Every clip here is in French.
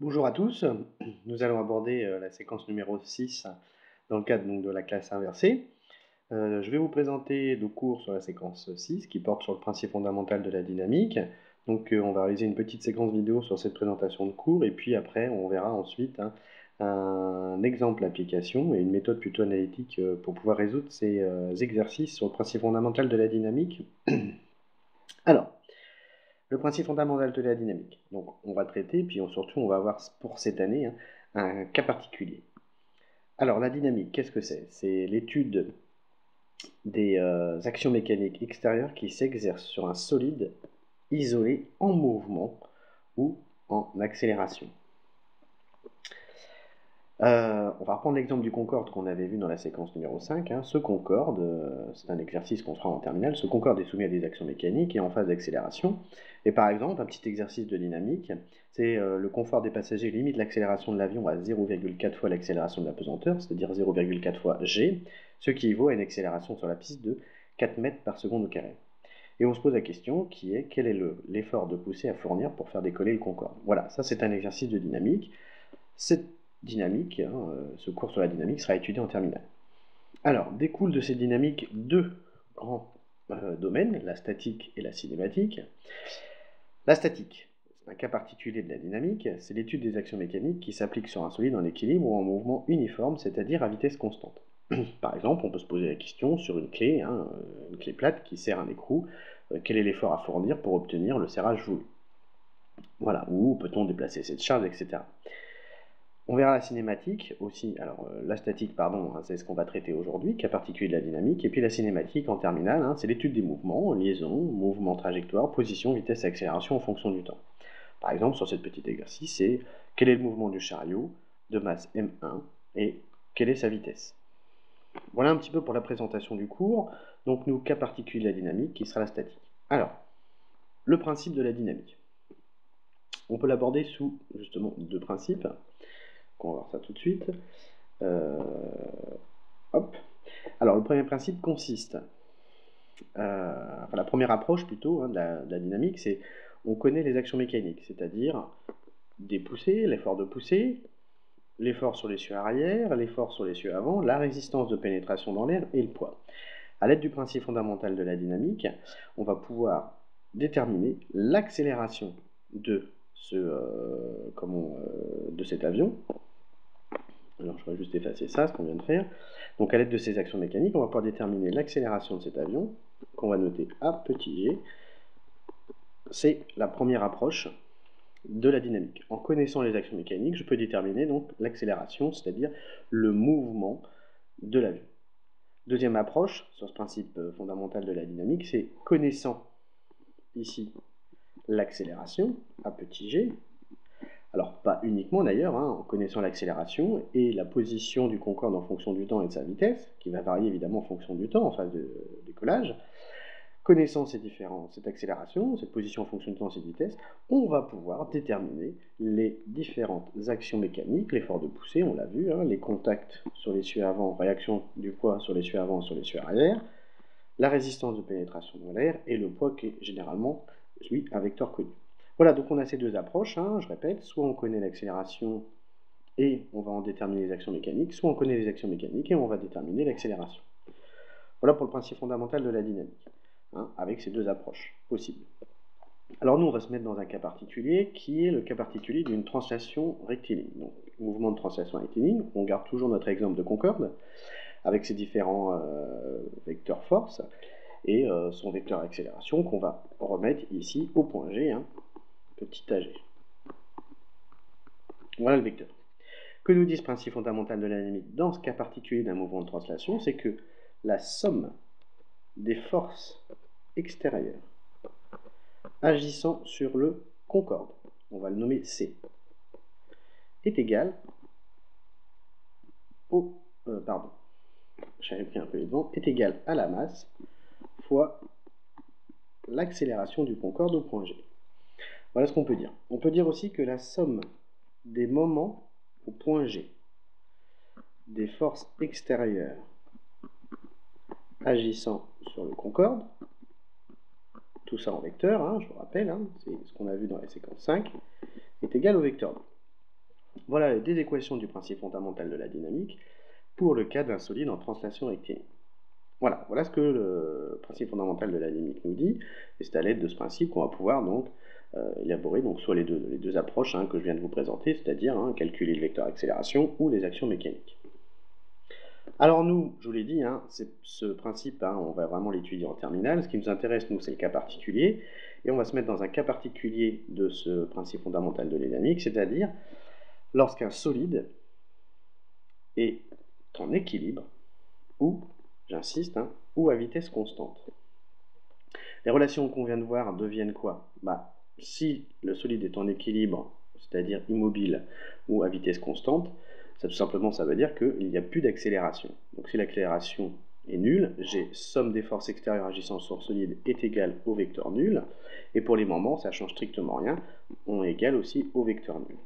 Bonjour à tous, nous allons aborder euh, la séquence numéro 6 dans le cadre donc, de la classe inversée. Euh, je vais vous présenter le cours sur la séquence 6 qui porte sur le principe fondamental de la dynamique. Donc euh, on va réaliser une petite séquence vidéo sur cette présentation de cours et puis après on verra ensuite hein, un exemple d'application et une méthode plutôt analytique pour pouvoir résoudre ces exercices sur le principe fondamental de la dynamique. Alors, le principe fondamental de la dynamique. Donc on va traiter, puis surtout on va voir pour cette année hein, un cas particulier. Alors la dynamique, qu'est-ce que c'est? C'est l'étude des euh, actions mécaniques extérieures qui s'exercent sur un solide isolé en mouvement ou en accélération. Euh, on va reprendre l'exemple du concorde qu'on avait vu dans la séquence numéro 5. Hein. Ce concorde, euh, c'est un exercice qu'on fera en terminale, ce concorde est soumis à des actions mécaniques et en phase d'accélération. Et par exemple, un petit exercice de dynamique, c'est euh, le confort des passagers limite l'accélération de l'avion à 0,4 fois l'accélération de la pesanteur, c'est-à-dire 0,4 fois g, ce qui équivaut à une accélération sur la piste de 4 mètres par seconde au carré. Et on se pose la question qui est quel est l'effort de poussée à fournir pour faire décoller le concorde? Voilà, ça c'est un exercice de dynamique. Dynamique, hein, euh, ce cours sur la dynamique sera étudié en terminale. Alors, découle de ces dynamiques deux grands euh, domaines, la statique et la cinématique. La statique, c'est un cas particulier de la dynamique, c'est l'étude des actions mécaniques qui s'appliquent sur un solide en équilibre ou en mouvement uniforme, c'est-à-dire à vitesse constante. Par exemple, on peut se poser la question sur une clé, hein, une clé plate qui sert un écrou, euh, quel est l'effort à fournir pour obtenir le serrage voulu? Voilà, où peut-on déplacer cette charge, etc. On verra la cinématique aussi, alors euh, la statique, pardon, hein, c'est ce qu'on va traiter aujourd'hui, cas particulier de la dynamique, et puis la cinématique en terminale, hein, c'est l'étude des mouvements, liaison, mouvement, trajectoire, position, vitesse, accélération en fonction du temps. Par exemple, sur ce petit exercice, c'est quel est le mouvement du chariot de masse M1 et quelle est sa vitesse. Voilà un petit peu pour la présentation du cours. Donc nous, cas particulier de la dynamique qui sera la statique. Alors, le principe de la dynamique. On peut l'aborder sous justement deux principes. On va voir ça tout de suite. Euh. Alors, le premier principe consiste, euh, enfin, la première approche plutôt hein, de, la, dynamique, c'est on connaît les actions mécaniques, c'est-à-dire des poussées, l'effort de poussée, l'effort sur les arrière, l'effort sur les cieux avant, la résistance de pénétration dans l'air et le poids. À l'aide du principe fondamental de la dynamique, on va pouvoir déterminer l'accélération de, ce, euh, de cet avion alors je vais juste effacer ça, ce qu'on vient de faire. Donc à l'aide de ces actions mécaniques, on va pouvoir déterminer l'accélération de cet avion, qu'on va noter A petit g. C'est la première approche de la dynamique. En connaissant les actions mécaniques, je peux déterminer donc l'accélération, c'est-à-dire le mouvement de l'avion. Deuxième approche, sur ce principe euh, fondamental de la dynamique, c'est connaissant ici l'accélération, A petit g, alors pas uniquement d'ailleurs, hein, en connaissant l'accélération et la position du concorde en fonction du temps et de sa vitesse, qui va varier évidemment en fonction du temps en phase de décollage. Connaissant ces différents, cette accélération, cette position en fonction du temps et de vitesse, on va pouvoir déterminer les différentes actions mécaniques, l'effort de poussée, on l'a vu, hein, les contacts sur les avant, réaction du poids sur les avant et sur les cieux arrière, la résistance de pénétration dans l'air et le poids qui est généralement lui un vecteur connu. Voilà, donc on a ces deux approches, hein, je répète, soit on connaît l'accélération et on va en déterminer les actions mécaniques, soit on connaît les actions mécaniques et on va déterminer l'accélération. Voilà pour le principe fondamental de la dynamique, hein, avec ces deux approches possibles. Alors nous, on va se mettre dans un cas particulier, qui est le cas particulier d'une translation rectiligne. Donc, mouvement de translation rectiligne, on garde toujours notre exemple de Concorde, avec ses différents euh, vecteurs force, et euh, son vecteur accélération qu'on va remettre ici au point G, hein, petit ag. Voilà le vecteur. Que nous dit ce principe fondamental de la dynamique dans ce cas particulier d'un mouvement de translation C'est que la somme des forces extérieures agissant sur le concorde, on va le nommer C, est égale au... Euh, pardon, j'avais pris un peu les devants, est égale à la masse fois l'accélération du concorde au point G. Voilà ce qu'on peut dire. On peut dire aussi que la somme des moments au point G des forces extérieures agissant sur le concorde, tout ça en vecteur, hein, je vous rappelle, hein, c'est ce qu'on a vu dans la séquence 5, est égal au vecteur Voilà les deux équations du principe fondamental de la dynamique pour le cas d'un solide en translation rectiligne. Voilà, voilà ce que le principe fondamental de la dynamique nous dit, et c'est à l'aide de ce principe qu'on va pouvoir donc euh, élaborer donc soit les deux, approches hein, que je viens de vous présenter, c'est-à-dire hein, calculer le vecteur accélération ou les actions mécaniques. Alors nous, je vous l'ai dit, hein, ce principe, on va vraiment l'étudier en terminale. Ce qui nous intéresse, nous, c'est le cas particulier. Et on va se mettre dans un cas particulier de ce principe fondamental de dynamique, c'est-à-dire lorsqu'un solide est en équilibre ou, j'insiste, hein, ou à vitesse constante. Les relations qu'on vient de voir deviennent quoi? Bah, Si le solide est en équilibre, c'est-à-dire immobile ou à vitesse constante, ça, tout simplement ça veut dire qu'il n'y a plus d'accélération. Donc si l'accélération est nulle, j'ai somme des forces extérieures agissant sur le solide est égale au vecteur nul, et pour les moments, ça change strictement rien, on est égal aussi au vecteur nul.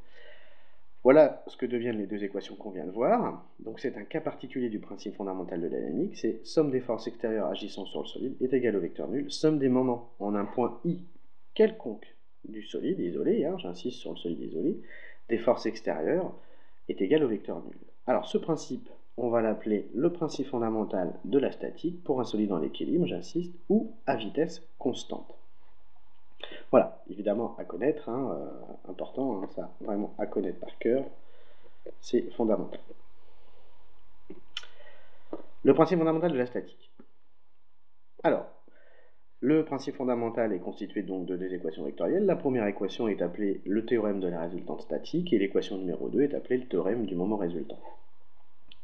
Voilà ce que deviennent les deux équations qu'on vient de voir. Donc c'est un cas particulier du principe fondamental de la dynamique, c'est somme des forces extérieures agissant sur le solide est égale au vecteur nul, somme des moments en un point i quelconque du solide isolé, hein, j'insiste sur le solide isolé, des forces extérieures est égale au vecteur nul. Alors ce principe, on va l'appeler le principe fondamental de la statique pour un solide en équilibre, j'insiste, ou à vitesse constante. Voilà, évidemment à connaître, hein, euh, important, hein, ça, vraiment à connaître par cœur, c'est fondamental. Le principe fondamental de la statique. Alors, le principe fondamental est constitué donc de deux équations vectorielles. La première équation est appelée le théorème de la résultante statique et l'équation numéro 2 est appelée le théorème du moment résultant.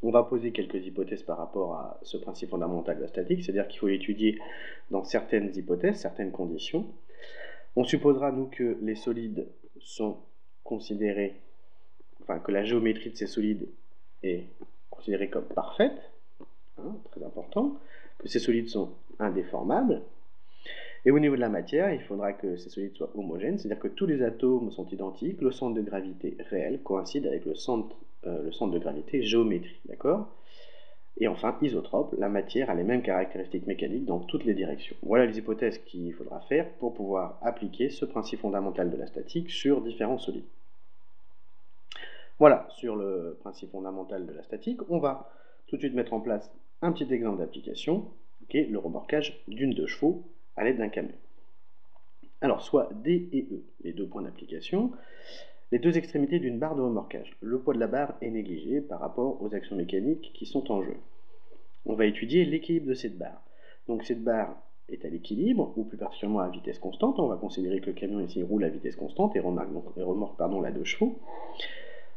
On va poser quelques hypothèses par rapport à ce principe fondamental de la statique, c'est-à-dire qu'il faut l'étudier dans certaines hypothèses, certaines conditions. On supposera, nous, que les solides sont considérés, enfin, que la géométrie de ces solides est considérée comme parfaite, hein, très important, que ces solides sont indéformables, et au niveau de la matière, il faudra que ces solides soient homogènes, c'est-à-dire que tous les atomes sont identiques, le centre de gravité réel coïncide avec le centre, euh, le centre de gravité géométrique, d'accord? Et enfin, isotrope, la matière a les mêmes caractéristiques mécaniques dans toutes les directions. Voilà les hypothèses qu'il faudra faire pour pouvoir appliquer ce principe fondamental de la statique sur différents solides. Voilà, sur le principe fondamental de la statique, on va tout de suite mettre en place un petit exemple d'application, qui est le remorquage d'une deux chevaux à l'aide d'un camion. Alors, soit D et E, les deux points d'application, les deux extrémités d'une barre de remorquage. Le poids de la barre est négligé par rapport aux actions mécaniques qui sont en jeu. On va étudier l'équilibre de cette barre. Donc cette barre est à l'équilibre, ou plus particulièrement à vitesse constante. On va considérer que le camion ici roule à vitesse constante et remorque, la 2 chevaux.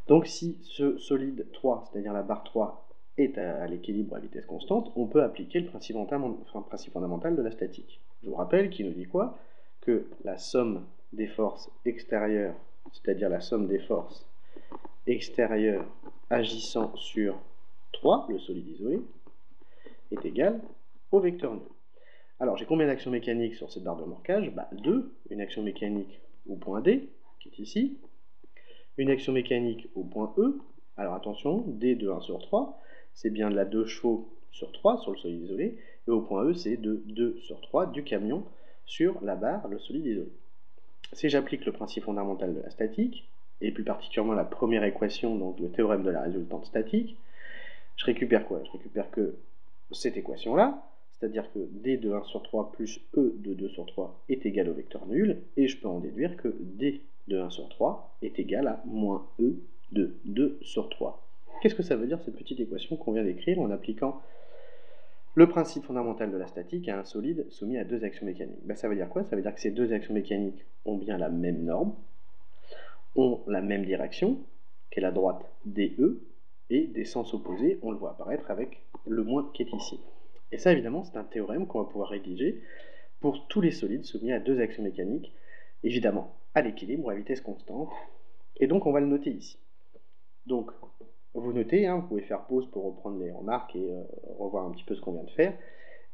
Donc si ce solide 3, c'est-à-dire la barre 3, est à, l'équilibre à vitesse constante, on peut appliquer le principe fondamental de la statique. Je vous rappelle qu'il nous dit quoi? Que la somme des forces extérieures, c'est-à-dire la somme des forces extérieures agissant sur 3, le solide isolé, est égale au vecteur nul. Alors, j'ai combien d'actions mécaniques sur cette barre de remorquage bah, 2, une action mécanique au point D, qui est ici, une action mécanique au point E, alors attention, D de 1 sur 3, c'est bien de la 2 chevaux sur 3 sur le solide isolé, et au point E, c'est de 2 sur 3 du camion sur la barre, le solide isolé. Si j'applique le principe fondamental de la statique, et plus particulièrement la première équation, donc le théorème de la résultante statique, je récupère quoi? Je récupère que cette équation-là, c'est-à-dire que D de 1 sur 3 plus E de 2 sur 3 est égal au vecteur nul, et je peux en déduire que D de 1 sur 3 est égal à moins E de 2 sur 3. Qu'est-ce que ça veut dire cette petite équation qu'on vient d'écrire en appliquant le principe fondamental de la statique est un solide soumis à deux actions mécaniques. Ben, ça veut dire quoi? Ça veut dire que ces deux actions mécaniques ont bien la même norme, ont la même direction, qui est la droite DE, et des sens opposés, on le voit apparaître avec le moins qui est ici. Et ça, évidemment, c'est un théorème qu'on va pouvoir rédiger pour tous les solides soumis à deux actions mécaniques, évidemment à l'équilibre ou à vitesse constante. Et donc, on va le noter ici. Donc, vous notez, hein, vous pouvez faire pause pour reprendre les remarques et euh, revoir un petit peu ce qu'on vient de faire.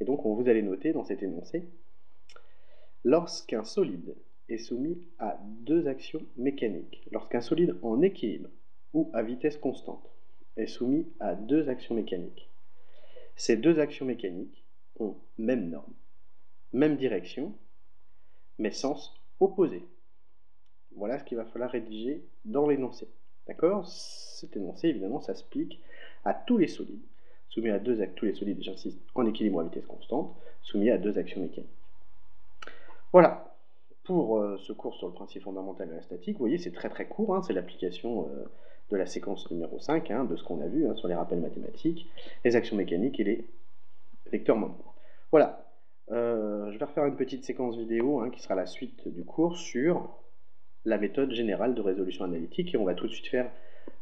Et donc, vous allez noter dans cet énoncé, lorsqu'un solide est soumis à deux actions mécaniques, lorsqu'un solide en équilibre ou à vitesse constante est soumis à deux actions mécaniques, ces deux actions mécaniques ont même norme, même direction, mais sens opposé. Voilà ce qu'il va falloir rédiger dans l'énoncé. D'accord? Cet énoncé, évidemment, ça s'applique à tous les solides, soumis à deux tous les solides, j'insiste, en équilibre à vitesse constante, soumis à deux actions mécaniques. Voilà, pour euh, ce cours sur le principe fondamental de la statique, vous voyez, c'est très très court, hein, c'est l'application euh, de la séquence numéro 5, hein, de ce qu'on a vu hein, sur les rappels mathématiques, les actions mécaniques et les vecteurs moments. Voilà, euh, je vais refaire une petite séquence vidéo qui sera la suite du cours sur la méthode générale de résolution analytique et on va tout de suite faire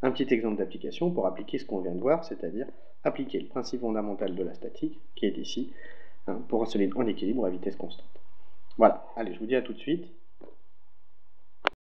un petit exemple d'application pour appliquer ce qu'on vient de voir, c'est-à-dire appliquer le principe fondamental de la statique, qui est ici, pour un solide en équilibre à vitesse constante. Voilà, allez, je vous dis à tout de suite.